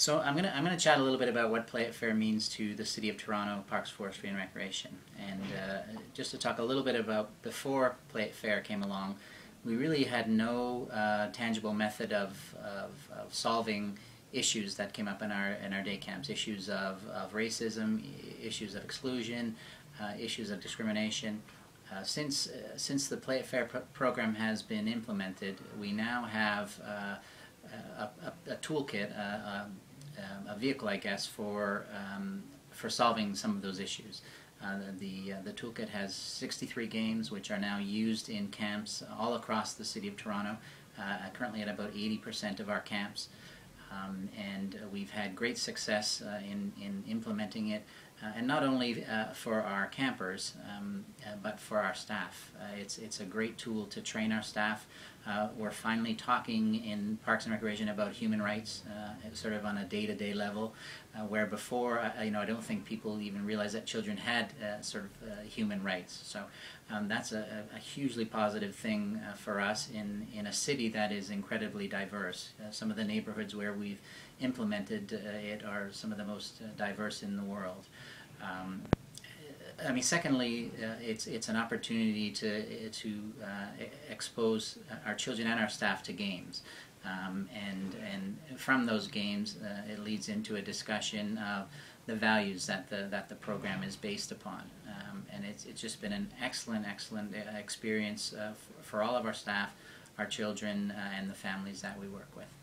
So I'm gonna I'm gonna chat a little bit about what Play It Fair means to the City of Toronto Parks, Forestry and Recreation, and uh, just to talk a little bit about before Play It Fair came along, we really had no uh, tangible method of, of, of, solving issues that came up in our in our day camps, issues of, of racism, issues of exclusion, uh, issues of discrimination. Uh, since uh, since the Play It Fair program has been implemented, we now have uh, a, a, a, toolkit, um, a vehicle, I guess, for um, for solving some of those issues. Uh, the uh, the toolkit has 63 games which are now used in camps all across the city of Toronto. Uh, currently at about 80% of our camps. Um, and we've had great success uh, in, in implementing it, uh, and not only uh, for our campers, um, but for our staff. It's, it's a great tool to train our staff. We're finally talking in Parks and Recreation about human rights, sort of on a day-to-day -day level, where before, you know, I don't think people even realized that children had sort of human rights. So um, that's a, a, hugely positive thing for us in, in a city that is incredibly diverse. some of the neighborhoods where we've implemented uh, it are some of the most uh, diverse in the world. Um, I mean, secondly, uh, it's it's an opportunity to to uh, expose our children and our staff to games, um, and and from those games, uh, it leads into a discussion of the values that the that the program is based upon, um, and it's it's just been an excellent excellent experience for all of our staff, our children, and the families that we work with.